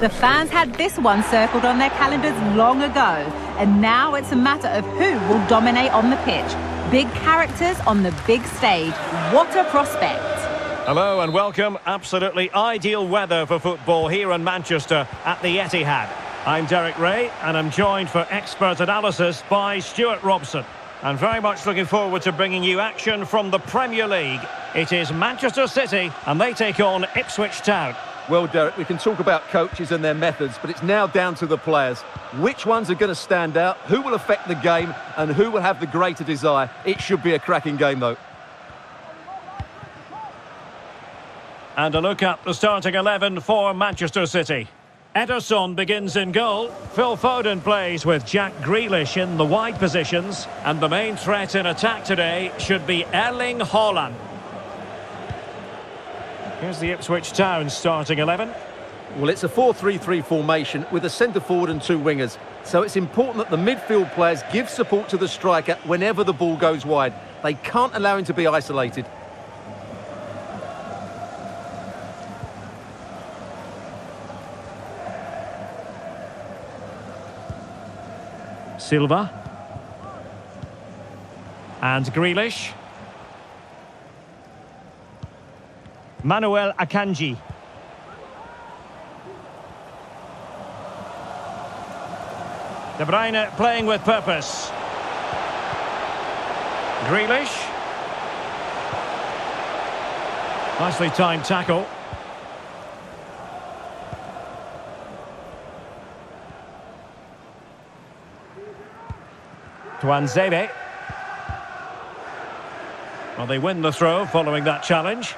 The fans had this one circled on their calendars long ago, and now it's a matter of who will dominate on the pitch. Big characters on the big stage. What a prospect! Hello and welcome. Absolutely ideal weather for football here in Manchester at the Etihad. I'm Derek Ray and I'm joined for expert analysis by Stuart Robson. And very much looking forward to bringing you action from the Premier League. It is Manchester City and they take on Ipswich Town. Well, Derek, we can talk about coaches and their methods, but it's now down to the players. Which ones are going to stand out, who will affect the game, and who will have the greater desire? It should be a cracking game, though. And a look at the starting 11 for Manchester City. Ederson begins in goal. Phil Foden plays with Jack Grealish in the wide positions. And the main threat in attack today should be Erling Haaland. Here's the Ipswich Town starting 11. Well, it's a 4-3-3 formation with a centre forward and two wingers. So it's important that the midfield players give support to the striker whenever the ball goes wide. They can't allow him to be isolated. Silva. And Grealish. Manuel Akanji. De Bruyne playing with purpose. Grealish. Nicely timed tackle. Tuanzebe. Well, they win the throw following that challenge.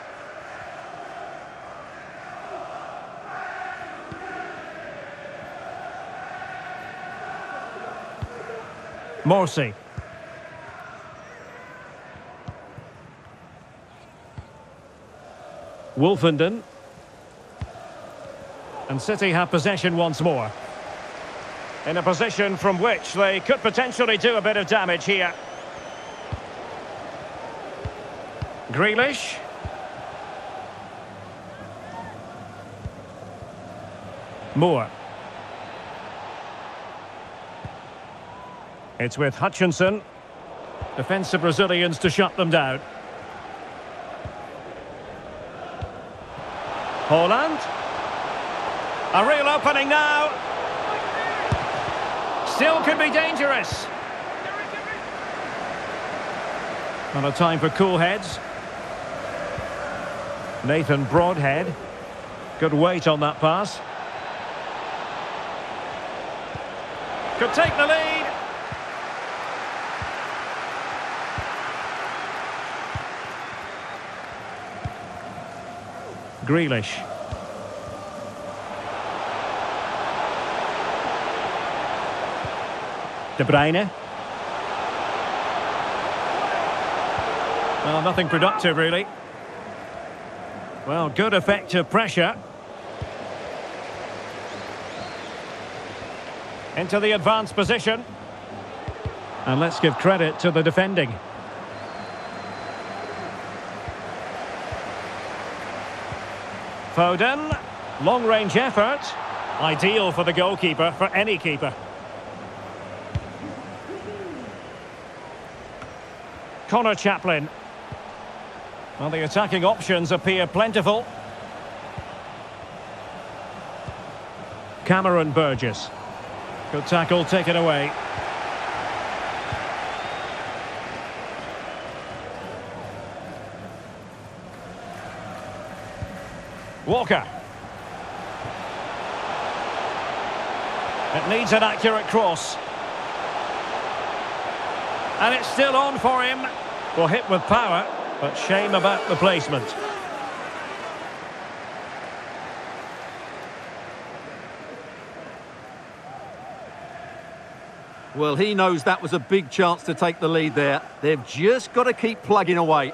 Morsy. Woolfenden. And City have possession once more. In a position from which they could potentially do a bit of damage here. Grealish. Moore. It's with Hutchinson. Defensive Brazilians to shut them down. Haaland. A real opening now. Still could be dangerous. Not a time for cool heads. Nathan Broadhead. Good weight on that pass. Could take the lead. Grealish. De Bruyne. Well, nothing productive, really. Well, good effective pressure. Into the advanced position. And let's give credit to the defending. Foden, long-range effort. Ideal for the goalkeeper, for any keeper. Conor Chaplin. Well, the attacking options appear plentiful. Cameron Burgess. Good tackle taken away. Walker. It needs an accurate cross. And it's still on for him. Well, hit with power, but shame about the placement. Well, he knows that was a big chance to take the lead there. They've just got to keep plugging away.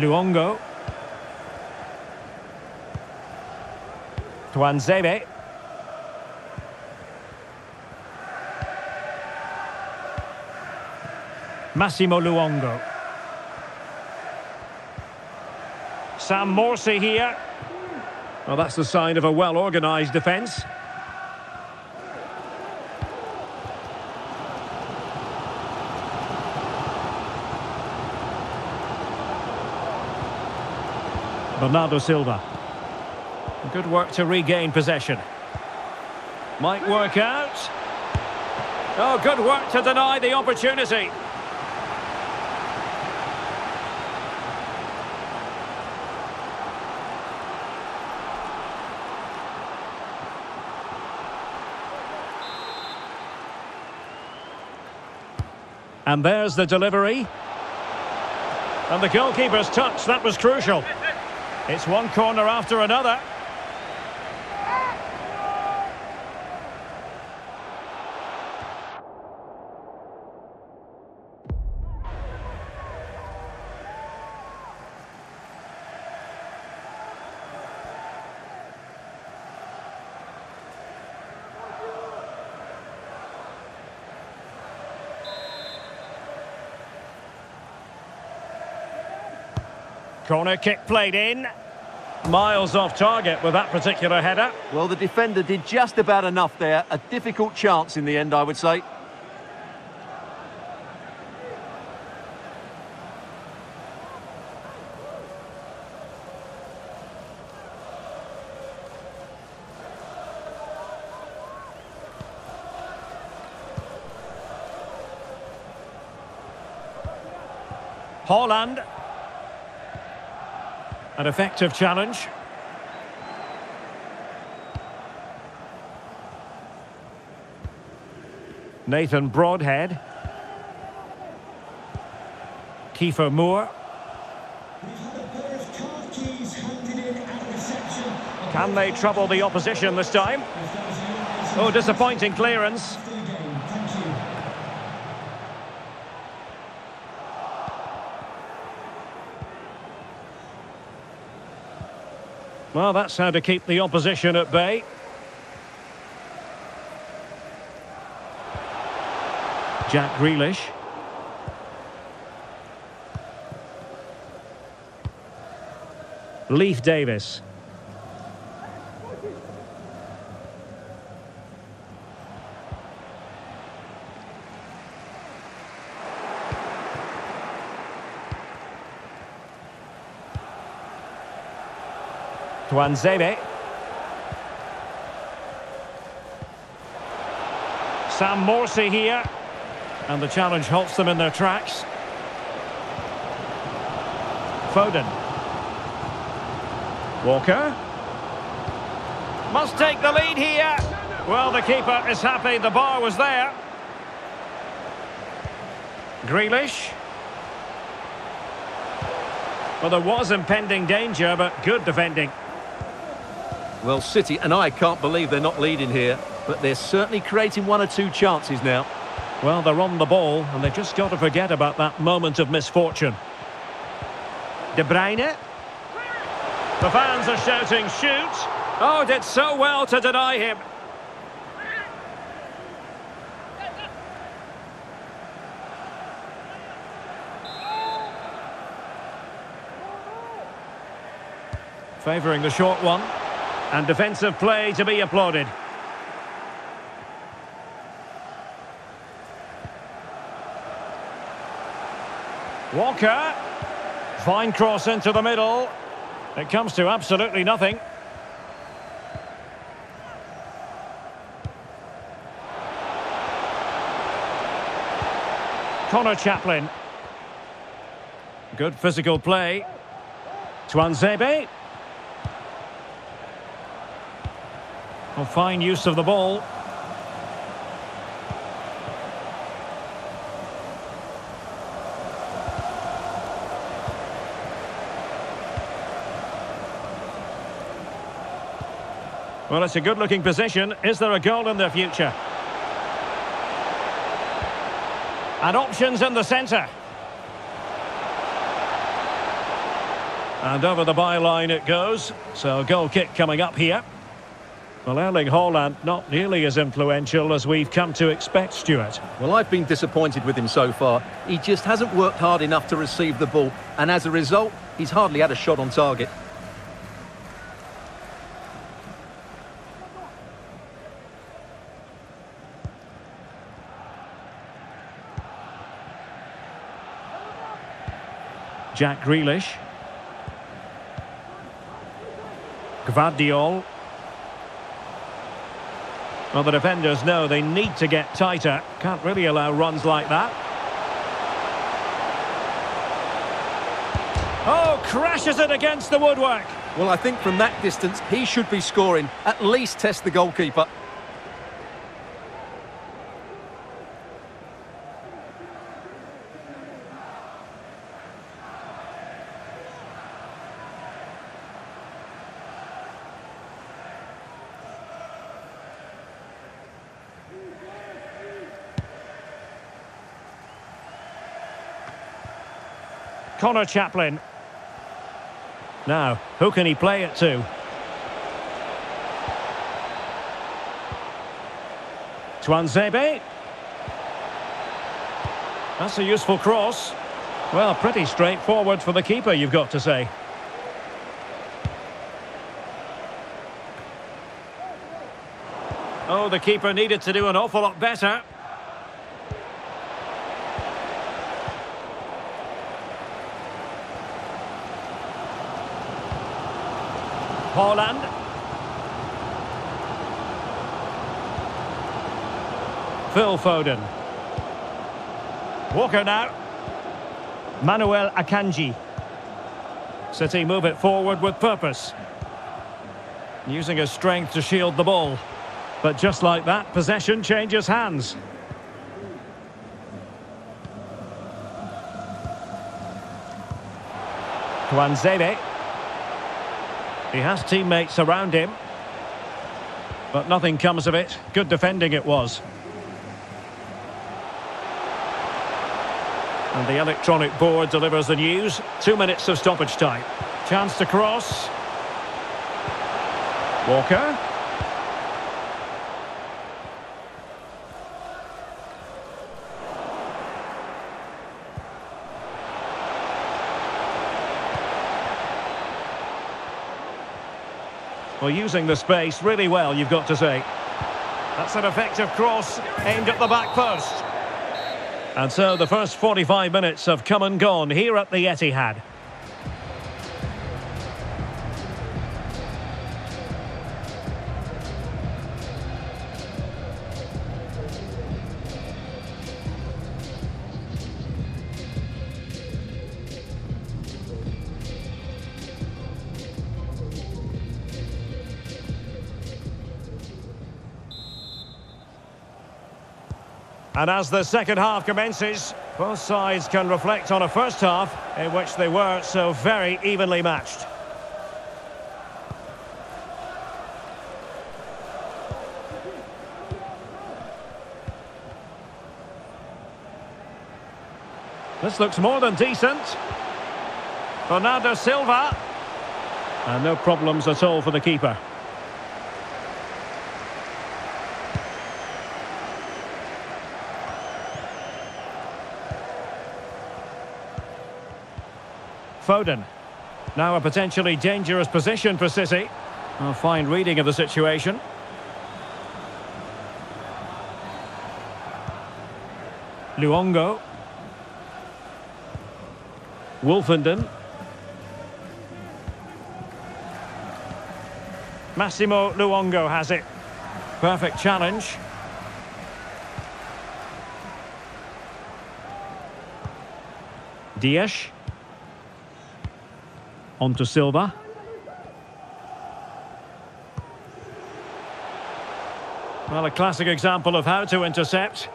Luongo. Tuanzebe. Massimo Luongo. Sam Morsy here. Well, that's the sign of a well-organised defence. Bernardo Silva. Good work to regain possession. Might work out. Oh, good work to deny the opportunity. And there's the delivery. And the goalkeeper's touch, that was crucial. It's one corner after another. Corner kick played in. Miles off target with that particular header. Well, the defender did just about enough there. A difficult chance in the end, I would say. Haaland. An effective challenge. Nathan Broadhead. Kiefer Moore. Can they trouble the opposition this time? Oh, disappointing clearance. Well, that's how to keep the opposition at bay. Jack Grealish. Leif Davis. Tuanzebe. Sam Morsy here. And the challenge halts them in their tracks. Foden. Walker. Must take the lead here. Well, the keeper is happy the bar was there. Grealish. Well, there was impending danger, but good defending. Well, City and I can't believe they're not leading here, but they're certainly creating one or two chances now. Well, they're on the ball, and they've just got to forget about that moment of misfortune. De Bruyne. The fans are shouting, shoot! Oh, did so well to deny him. Favouring the short one. And defensive play to be applauded. Walker. Fine cross into the middle. It comes to absolutely nothing. Conor Chaplin. Good physical play. Tuanzebe. Well, fine use of the ball. Well, it's a good-looking position. Is there a goal in the future? And options in the centre. And over the byline it goes. So goal kick coming up here. Well, Erling Haaland not nearly as influential as we've come to expect, Stuart. Well, I've been disappointed with him so far. He just hasn't worked hard enough to receive the ball, and as a result, he's hardly had a shot on target. Jack Grealish. Gvardiol. Well, the defenders know they need to get tighter. Can't really allow runs like that. Oh, crashes it against the woodwork. Well, I think from that distance, he should be scoring. At least test the goalkeeper. Conor Chaplin. Now, who can he play it to? Tuanzebe. That's a useful cross. Well, pretty straightforward for the keeper, you've got to say. Oh, the keeper needed to do an awful lot better. Haaland. Phil Foden. Walker now. Manuel Akanji. City move it forward with purpose. Using his strength to shield the ball. But just like that, possession changes hands. Tuanzebe. He has teammates around him. But nothing comes of it. Good defending it was. And the electronic board delivers the news. Two minutes of stoppage time. Chance to cross. Walker. Well, using the space really well, you've got to say. That's an effective cross aimed at the back post. And so the first 45 minutes have come and gone here at the Etihad. And as the second half commences, both sides can reflect on a first half in which they were so very evenly matched. This looks more than decent. Bernardo Silva. And no problems at all for the keeper. Foden. Now a potentially dangerous position for City. A fine reading of the situation. Luongo. Woolfenden. Massimo Luongo has it. Perfect challenge. Dias. On to Silva. Well, a classic example of how to intercept.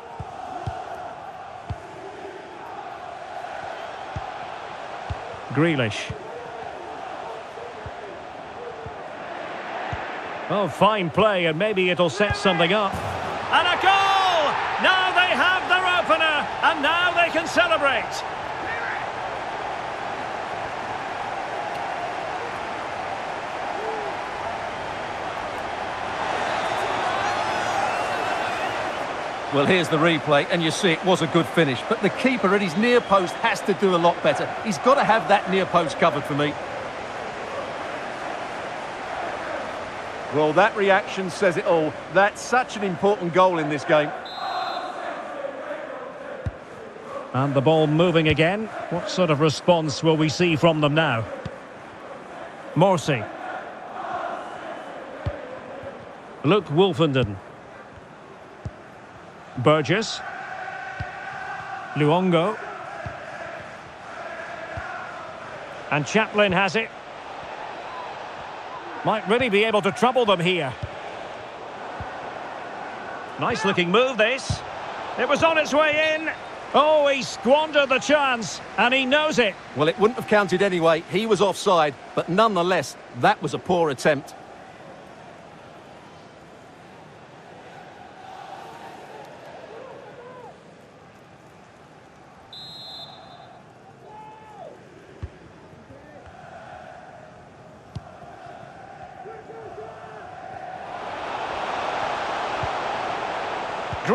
Grealish. Oh, fine play, and maybe it'll set something up. And a goal! Now they have their opener, and now they can celebrate. Well, here's the replay, and you see it was a good finish. But the keeper at his near post has to do a lot better. He's got to have that near post covered for me. Well, that reaction says it all. That's such an important goal in this game. And the ball moving again. What sort of response will we see from them now? Morsy. Luke Woolfenden. Burgess. Luongo. And Chaplin has it. Might really be able to trouble them here. Nice looking move this. It was on its way in. Oh, he squandered the chance, and he knows it. Well, it wouldn't have counted anyway. He was offside, but nonetheless, that was a poor attempt.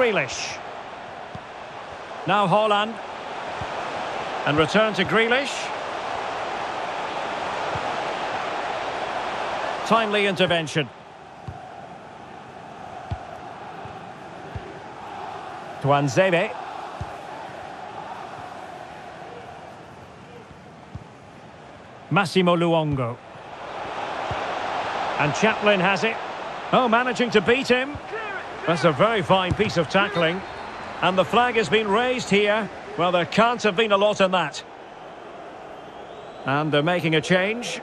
Grealish. Now Haaland. And return to Grealish. Timely intervention. Tuanzebe. Massimo Luongo. And Chaplin has it. Oh, managing to beat him. That's a very fine piece of tackling. And the flag has been raised here. Well, there can't have been a lot in that. And they're making a change.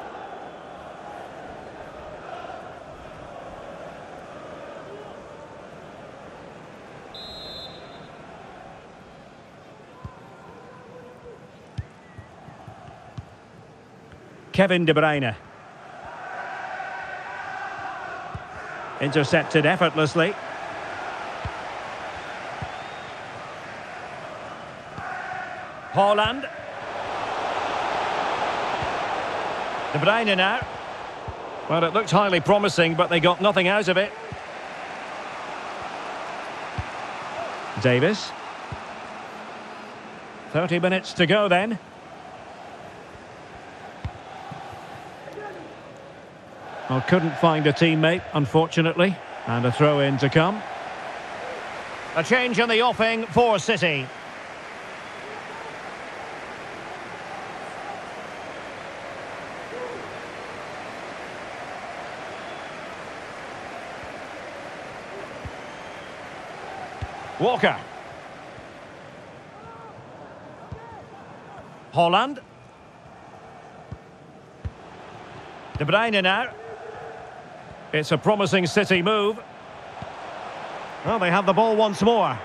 Kevin De Bruyne. Intercepted effortlessly. Haaland. De Bruyne now. Well, it looked highly promising, but they got nothing out of it. Davis. 30 minutes to go then. Well, couldn't find a teammate, unfortunately. And a throw-in to come. A change in the offing for City. Walker. Haaland. De Bruyne now. It's a promising City move. Well, they have the ball once more.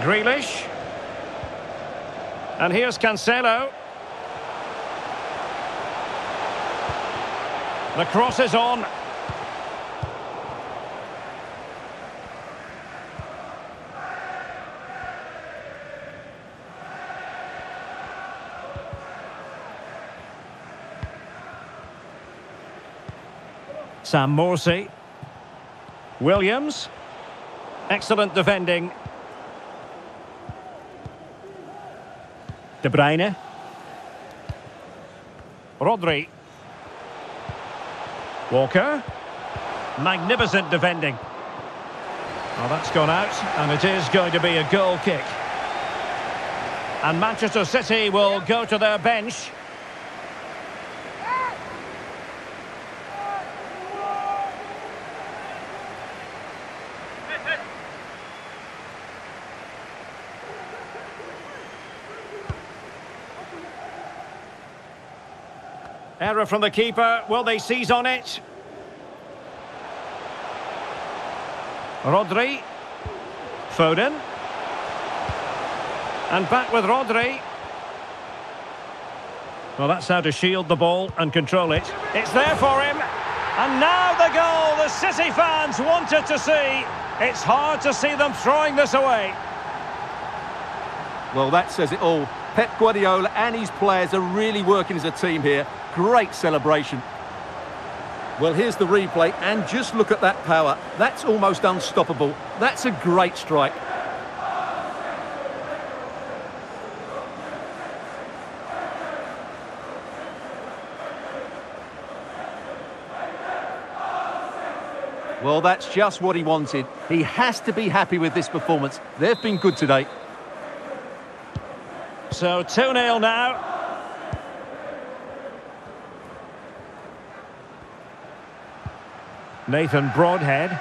Grealish. And here's Cancelo. The cross is on. Sam Morsy. Williams. Excellent defending. De Bruyne. Rodri. Walker. Magnificent defending. Well, that's gone out, and it is going to be a goal kick. And Manchester City will go to their bench. Error from the keeper. Will they seize on it? Rodri. Foden. And back with Rodri. Well, that's how to shield the ball and control it. It's there for him. And now the goal the City fans wanted to see. It's hard to see them throwing this away. Well, that says it all. Pep Guardiola and his players are really working as a team here. Great celebration. Well, here's the replay, and just look at that power. That's almost unstoppable. That's a great strike. Well, that's just what he wanted. He has to be happy with this performance. They've been good today. So 2-0 now. Nathan Broadhead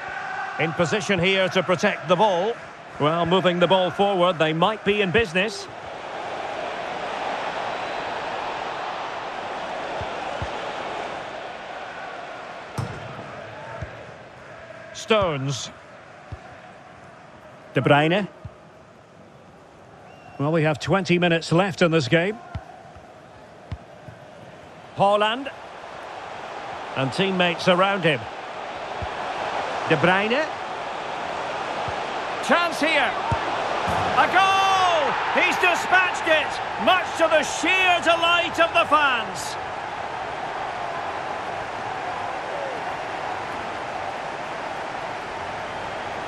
in position here to protect the ball. Well, moving the ball forward, they might be in business. Stones. De Bruyne. Well, we have 20 minutes left in this game. Haaland. And teammates around him. De Bruyne. Chance here. A goal! He's dispatched it, much to the sheer delight of the fans.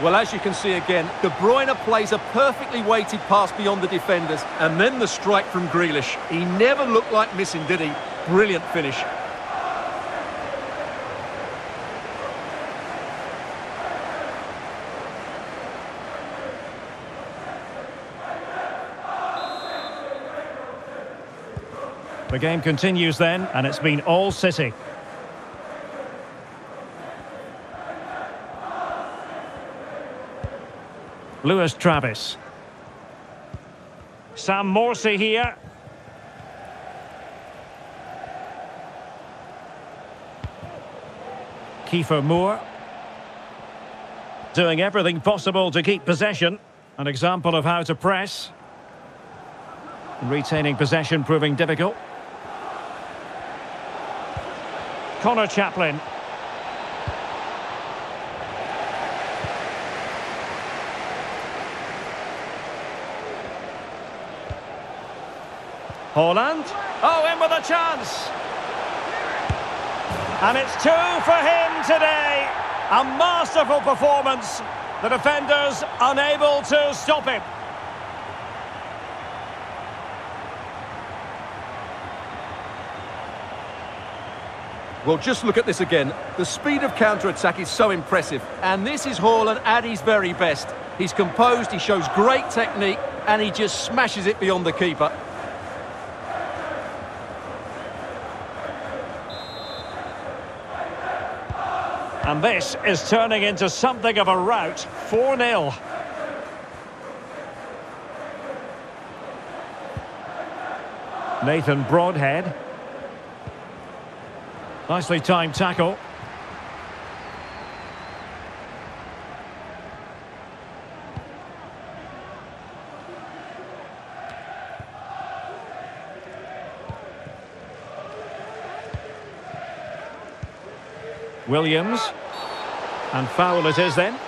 Well, as you can see again, De Bruyne plays a perfectly weighted pass beyond the defenders, and then the strike from Grealish. He never looked like missing, did he? Brilliant finish. The game continues then, and it's been all City. Lewis Travis. Sam Morsy here. Kiefer Moore. Doing everything possible to keep possession. An example of how to press. Retaining possession proving difficult. Conor Chaplin. Haaland. Oh, in with a chance. And it's two for him today. A masterful performance. The defenders unable to stop him. Well, just look at this again. The speed of counter-attack is so impressive. And this is Haaland at his very best. He's composed, he shows great technique, and he just smashes it beyond the keeper. And this is turning into something of a rout. 4-0. Nathan Broadhead. Nicely timed tackle. Williams. And foul it is then.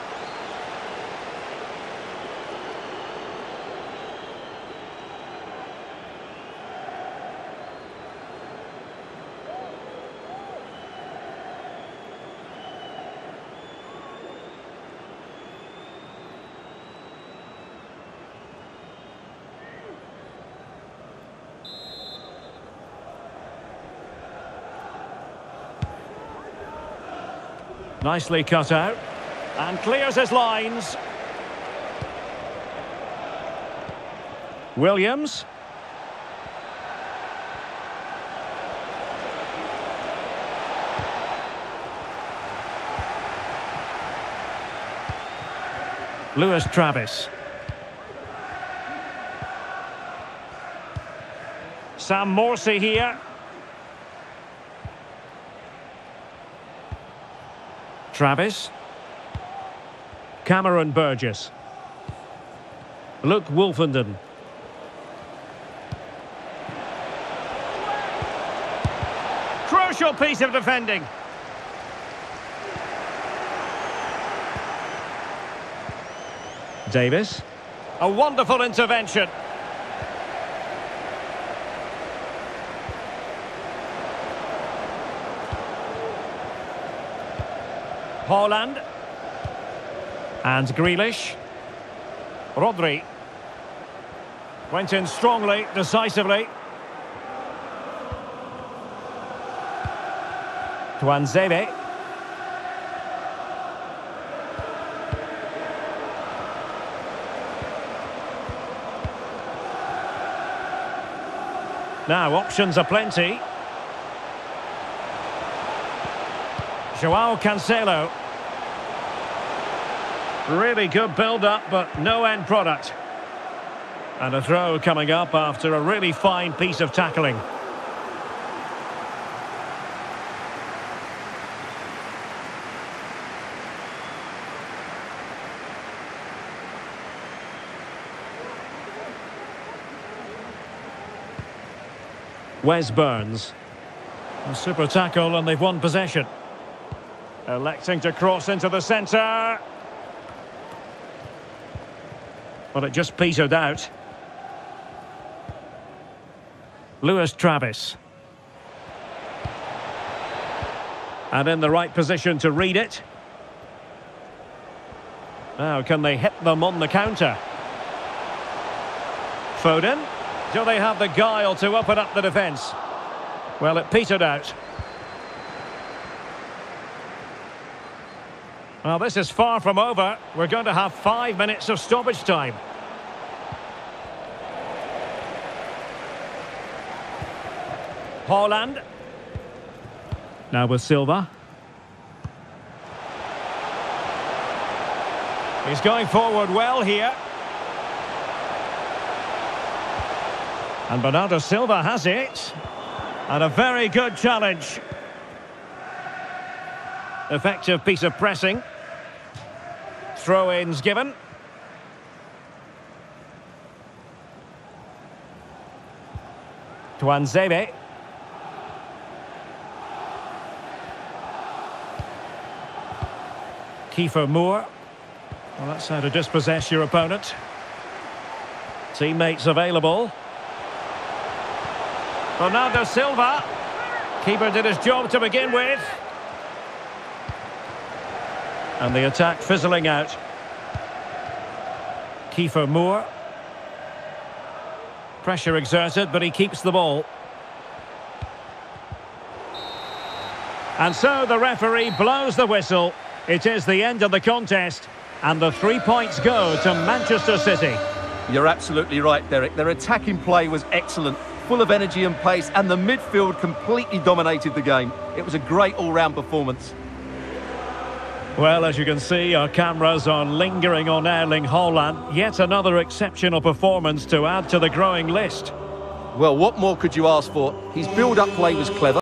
Nicely cut out. And clears his lines. Williams. Lewis Travis. Sam Morsy here. Travis. Cameron Burgess. Luke Woolfenden. Crucial piece of defending. Davis. A wonderful intervention. Haaland. And Grealish. Rodri. Went in strongly, decisively. Tuanzebe. Now, options are plenty. Joao Cancelo. Really good build-up, but no end product. And a throw coming up after a really fine piece of tackling. Wes Burns. A super tackle and they've won possession. Electing to cross into the centre. But it just petered out. Lewis Travis. And in the right position to read it. Now, can they hit them on the counter? Foden. Do they have the guile to open up the defence? Well, it petered out. Well, this is far from over. We're going to have five minutes of stoppage time. Haaland. Now with Silva. He's going forward well here. And Bernardo Silva has it. And a very good challenge. Effective piece of pressing. Throw-ins given. Tuanzebe. Kiefer Moore. Well, that's how to dispossess your opponent. Teammates available. Bernardo Silva. Keeper did his job to begin with. And the attack fizzling out. Kiefer Moore. Pressure exerted, but he keeps the ball. And so the referee blows the whistle. It is the end of the contest. And the three points go to Manchester City. You're absolutely right, Derek. Their attacking play was excellent, full of energy and pace, and the midfield completely dominated the game. It was a great all-round performance. Well, as you can see, our cameras are lingering on Erling Haaland. Yet another exceptional performance to add to the growing list. Well, what more could you ask for? His build-up play was clever.